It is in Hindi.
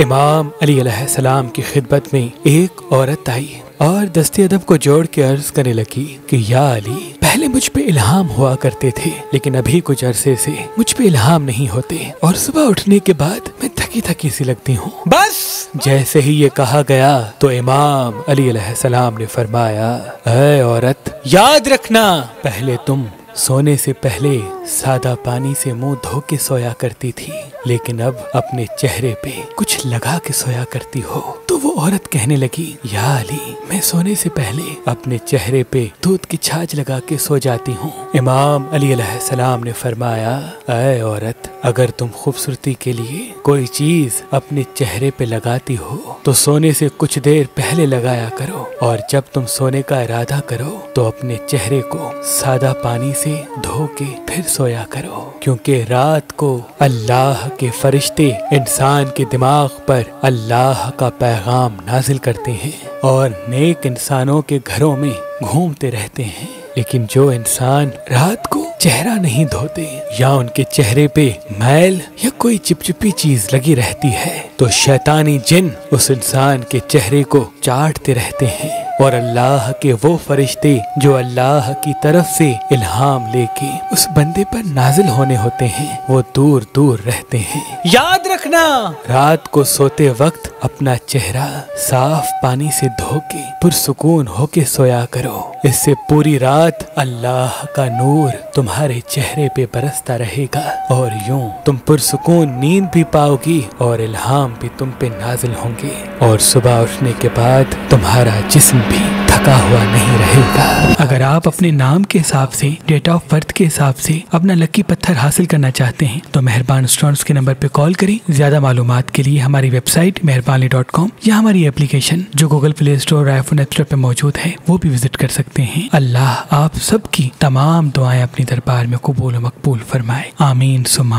इमाम अली सलाम की खिदमत में एक औरत आई और दस्ते अदब को जोड़ के अर्ज़ करने लगी कि या अली पहले मुझ पे इल्हाम हुआ करते थे लेकिन अभी कुछ अरसे से मुझ पे इल्हाम नहीं होते और सुबह उठने के बाद मैं थकी थकी सी लगती हूँ। बस। जैसे ही ये कहा गया तो इमाम अली सलाम ने फरमाया औरत याद रखना पहले तुम सोने से पहले सादा पानी से मुँह धो के सोया करती थी, लेकिन अब अपने चेहरे पे कुछ लगा के सोया करती हो। तो वो औरत कहने लगी, या अली, मैं सोने से पहले अपने चेहरे पे दूध की छाछ लगा के सो जाती हूँ। इमाम अली सलाम ने फरमाया अय औरत, अगर तुम खूबसूरती के लिए कोई चीज़ अपने चेहरे पे लगाती हो तो सोने से कुछ देर पहले लगाया करो, और जब तुम सोने का इरादा करो तो अपने चेहरे को सादा पानी से धो के फिर सोया करो। क्योंकि रात को अल्लाह के फरिश्ते इंसान के दिमाग पर अल्लाह का पैगाम नाजिल करते हैं और नेक इंसानों के घरों में घूमते रहते हैं। लेकिन जो इंसान रात को चेहरा नहीं धोते या उनके चेहरे पे मैल या कोई चिपचिपी चीज़ लगी रहती है तो शैतानी जिन उस इंसान के चेहरे को चाटते रहते हैं। और अल्लाह के वो फरिश्ते जो अल्लाह की तरफ़ से इल्हाम लेके उस बंदे पर नाजिल होने होते हैं वो दूर दूर रहते हैं। याद रखना। रात को सोते वक्त अपना चेहरा साफ़ पानी से धो के पुरसुकून होके सोया करो। इससे पूरी रात अल्लाह का नूर तुम्हारे चेहरे पे बरसता रहेगा और यूँ तुम पुरसकून नींद भी पाओगी और इल्हाम भी तुम पे नाजिल होंगे। और सुबह उठने के बाद तुम्हारा जिस्म भी थका हुआ नहीं रहेगा। अगर आप अपने नाम के हिसाब से डेट ऑफ़ बर्थ के हिसाब से अपना लकी पत्थर हासिल करना चाहते हैं तो मेहरबान स्टोन्स के नंबर पे कॉल करें। ज़्यादा मालूम के लिए हमारी वेबसाइट मेहरबानी डॉट कॉम या हमारी एप्लीकेशन जो गूगल प्ले स्टोर और आईफोन एप स्टोर पे मौजूद है, वो भी विज़िट कर सकते हैं। अल्लाह आप सबकी तमाम दुआएँ अपनी दरबार में कबूल मकबूल फरमाए। आमीन सुम